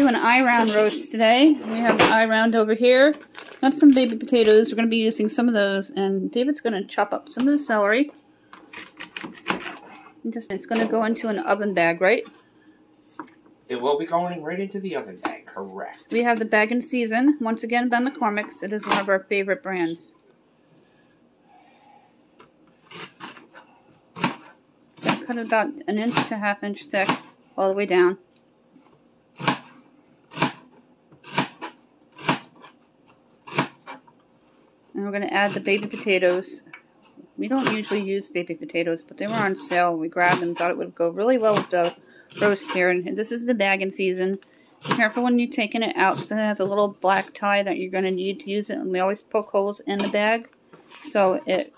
do an eye round roast today. We have the eye round over here. Got some baby potatoes. We're going to be using some of those. And David's going to chop up some of the celery. And just It's going to go into an oven bag, right? It will be going right into the oven bag, correct. We have the bag and season. Once again, by McCormick's. It is one of our favorite brands. Cut it about an inch to half inch thick all the way down. And we're going to add the baby potatoes. We don't usually use baby potatoes, but they were on sale. We grabbed them, thought it would go really well with the roast here. And this is the bag in season. Be careful when you're taking it out because it has a little black tie that you're going to need to use it. And we always poke holes in the bag so it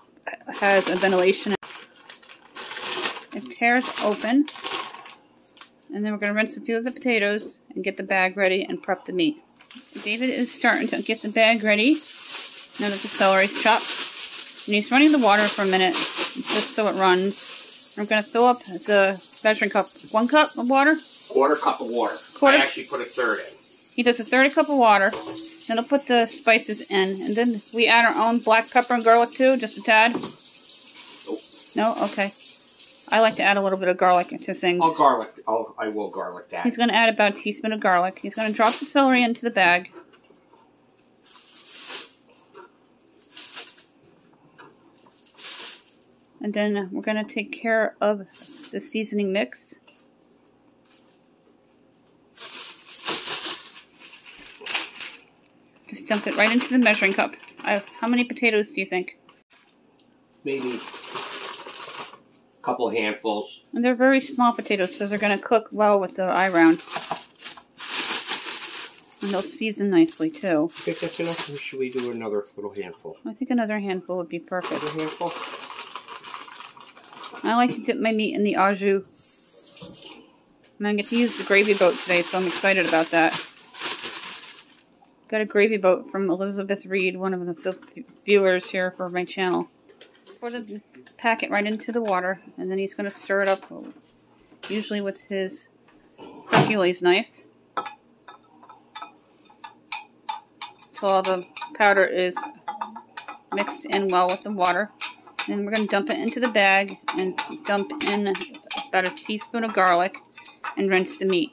has a ventilation. It tears open. And then we're going to rinse a few of the potatoes and get the bag ready and prep the meat. David is starting to get the bag ready now that the celery's chopped. And he's running the water for a minute just so it runs. I'm going to fill up the measuring cup. One cup of water? Quarter cup of water. Quarter? I actually put a third in. He does a third a cup of water. Then he'll put the spices in. And then we add our own black pepper and garlic too, just a tad. Nope. No? Okay. I like to add a little bit of garlic to things. I'll garlic. I'll, I will garlic that. He's going to add about a teaspoon of garlic. He's going to drop the celery into the bag. And then we're going to take care of the seasoning mix. Just dump it right into the measuring cup. I, how many potatoes do you think? Maybe a couple handfuls. And they're very small potatoes, so they're going to cook well with the eye round. And they'll season nicely, too. I think that's enough, or should we do another little handful? I think another handful would be perfect. Another handful? I like to dip my meat in the au jus. And I get to use the gravy boat today, so I'm excited about that. Got a gravy boat from Elizabeth Reed, one of the viewers here for my channel. Pour the packet right into the water, and then he's going to stir it up, usually with his Hercules knife. Till all the powder is mixed in well with the water. And we're going to dump it into the bag and dump in about a teaspoon of garlic and rinse the meat.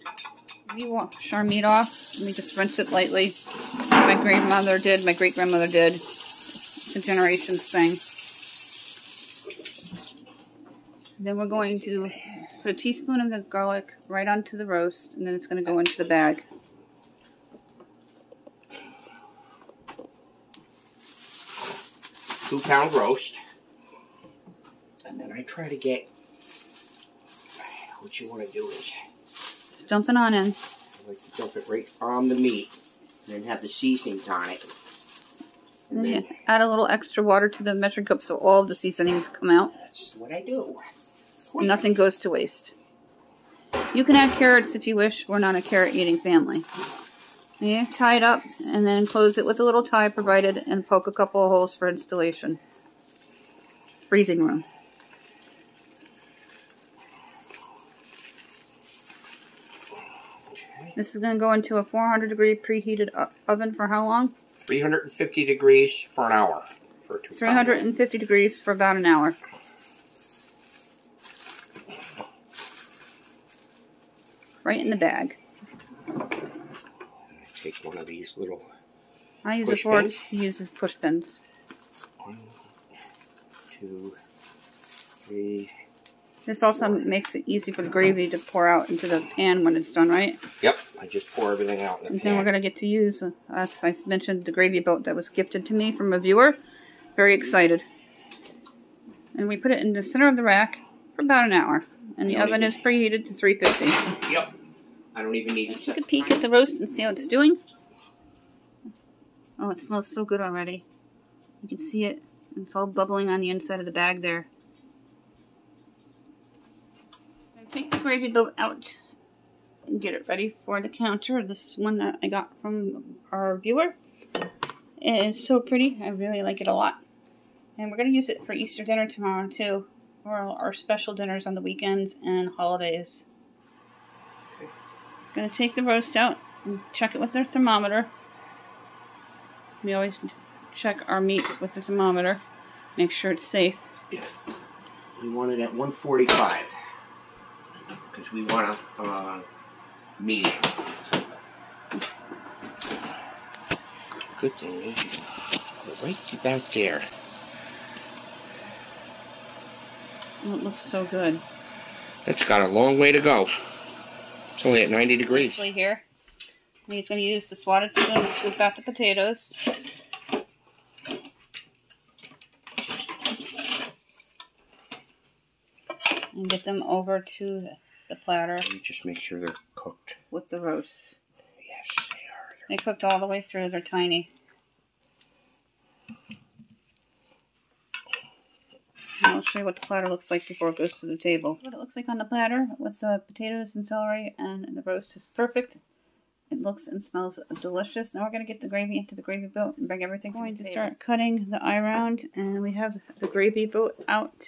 We wash our meat off and we just rinse it lightly. My grandmother did, my great grandmother did. It's a generations thing. Then we're going to put a teaspoon of the garlic right onto the roast and then it's going to go into the bag. Two pound roast. I try to get, what you want to do is, Just dump it on in. I like to dump it right on the meat. And then have the seasonings on it. And then you add a little extra water to the measuring cup so all the seasonings come out. That's what I do. And nothing goes to waste. You can add carrots if you wish. We're not a carrot eating family. Yeah, tie it up and then close it with a little tie provided and poke a couple of holes for installation. Freezing room. This is going to go into a 400 degree preheated oven for how long? 350 degrees for an hour. For 350 degrees for about an hour. Right in the bag. Take one of these little. I use a fork. He uses push pins. One, two, three. This also makes it easy for the gravy to pour out into the pan when it's done, right? Yep, I just pour everything out in the And pan. then we're going to get to use, uh, as I mentioned, the gravy boat that was gifted to me from a viewer. Very excited. And we put it in the center of the rack for about an hour. And the oven is preheated to 350. Yep. I don't even need to Take a peek at the roast and see how it's doing. Oh, it smells so good already. You can see it. It's all bubbling on the inside of the bag there. The gravy boat out and get it ready for the counter. This one that I got from our viewer. It is so pretty. I really like it a lot. And we're going to use it for Easter dinner tomorrow too. For our special dinners on the weekends and holidays. Gonna take the roast out And check it with our thermometer. We always check our meats with the thermometer. Make sure it's safe. We want it at 145 because we want a uh, medium. Good thing is right back there. Oh, it looks so good. It's got a long way to go. It's only at 90 degrees. Nicely here. And he's going to use the swatted spoon to scoop out the potatoes. And get them over to the platter You just make sure they're cooked. with the roast. Yes, they are. They cooked all the way through. They're tiny. And I'll show you what the platter looks like before it goes to the table. What it looks like on the platter with the potatoes and celery and the roast is perfect. It looks and smells delicious. Now we're going to get the gravy into the gravy boat and bring everything we going to start cutting the eye round. And we have the gravy boat out.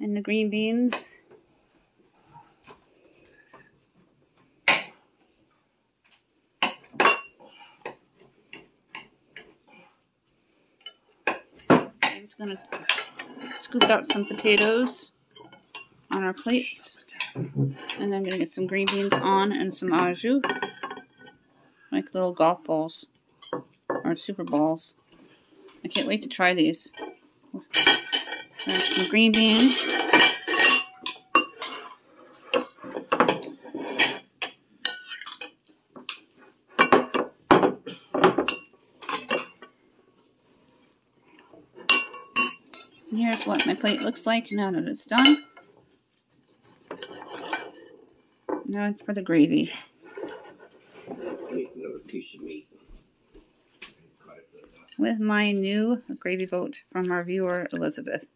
And the green beans. I'm just going to scoop out some potatoes on our plates. And then I'm going to get some green beans on and some au jus. Like little golf balls. Or super balls. I can't wait to try these. Some green beans. And here's what my plate looks like now that it's done. Now it's for the gravy. Another piece of meat. Cut it good enough. with my new gravy boat from our viewer Elizabeth.